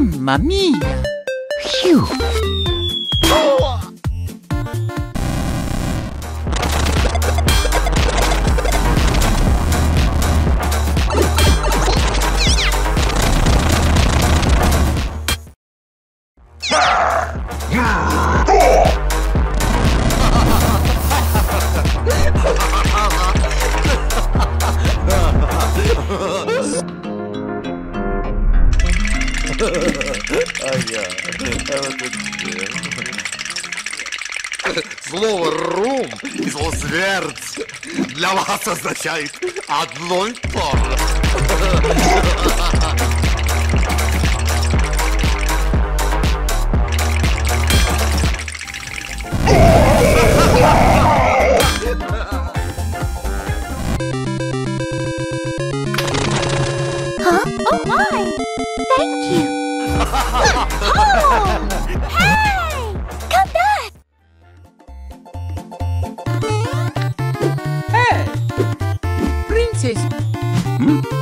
Mamma mia! Phew! Ah! Слово «рум» и слово «зверц» для вас означает одно и то же. Oh my! Thank you! oh! Hey! Come back! Hey! Princess! Hmm?